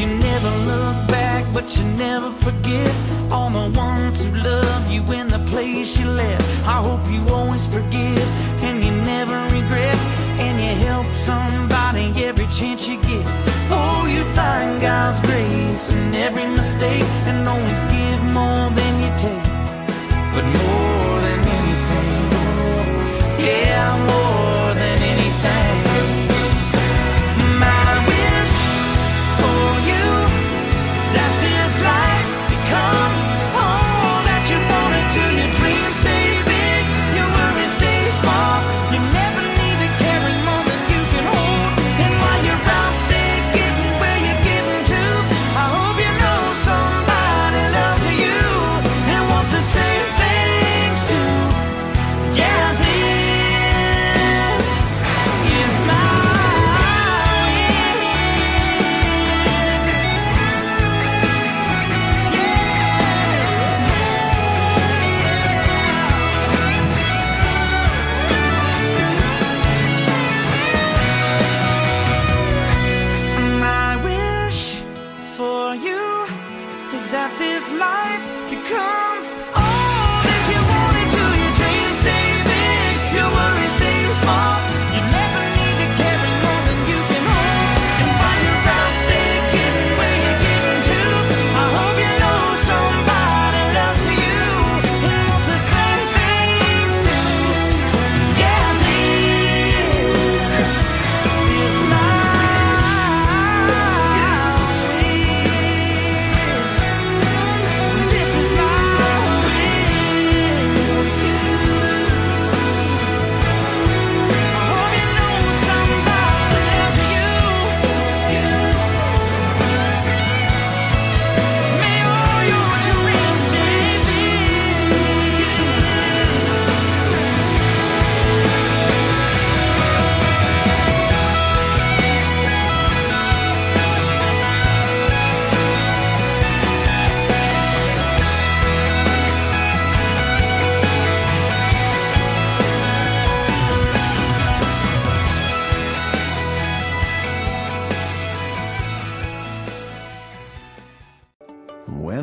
you never look back, but you never forget all the ones who love you in the place you left. I hope you always forgive and you never regret, and you help somebody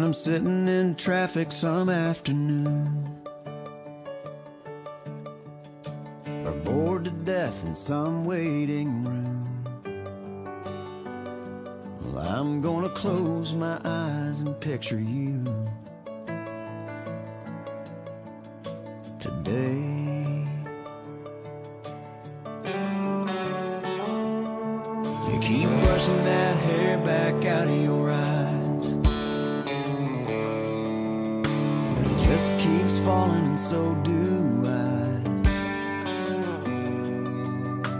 I'm sitting in traffic some afternoon, or bored to death in some waiting room, well, I'm gonna close my eyes and picture you. Today. You keep brushing that hair back out of your keeps falling, and so do I.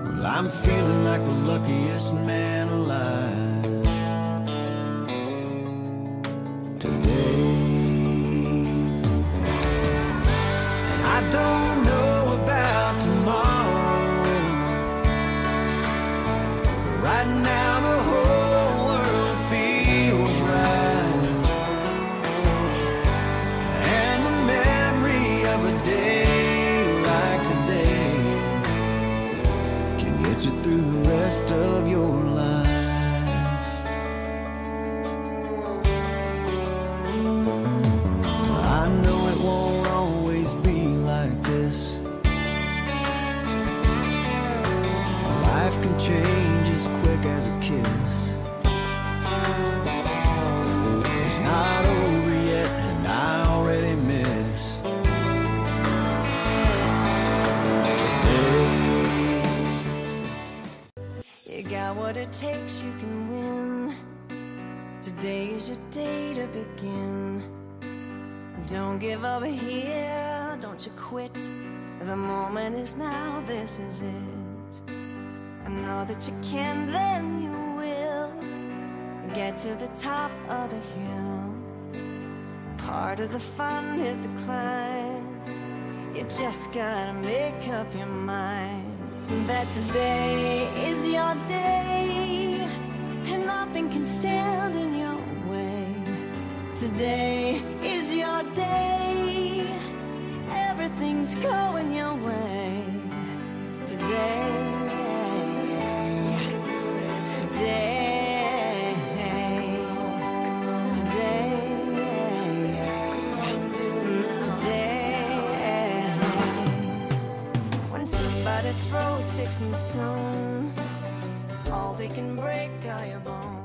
Well, I'm feeling like the luckiest man alive. And you through the rest of your life. Takes, you can win. Today is your day to begin. Don't give up here, don't you quit. The moment is now, this is it. I know that you can, then you will get to the top of the hill. Part of the fun is the climb. You just gotta make up your mind that today is day, everything's going your way. Today, today, today, today. When somebody throws sticks and stones, all they can break are your bones.